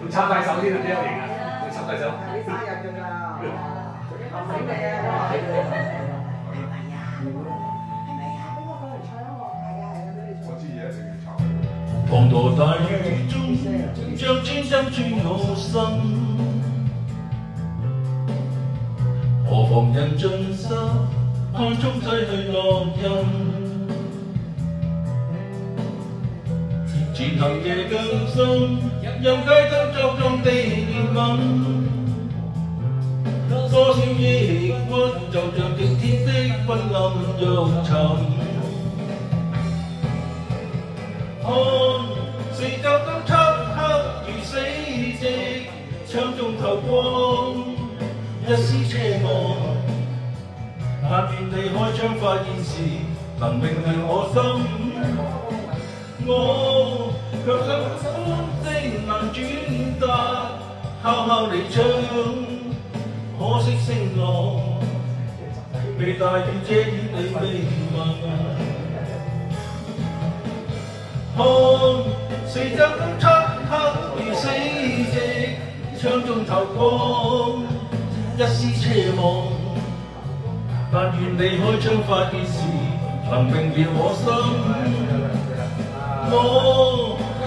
要插大手先啊！这有型啊！插大手。生日噶。吓死你啊！你。滂沱大雨中，将千针穿我心。何妨人尽湿，看中吹去落音。chỉ thầm về cơn sông dòng cái tâm trong trong tim vắng số siêu nhi quân trong trường kinh thiên tích vẫn ngầm vô trầm hôn suy cao tâm thấp thấp chỉ sĩ gì trong trung thầu quân. Nhất sĩ che mồ ta tìm thấy hỏi chẳng phải gì thằng mình người ô sông ngô không giấc sống tinh mạng chúng ta Hao hao để trông Hố xích sinh lộ Vì ta chỉ chết đến bình bằng Hôm Sĩ chất chất khắc Vì sĩ dịch Trong trung thảo công Nhất sĩ chê mộng. Ta nhìn đầy hối chân phát kỳ sĩ Bằng mình vì vô sớm. Mô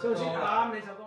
小心啊没想到。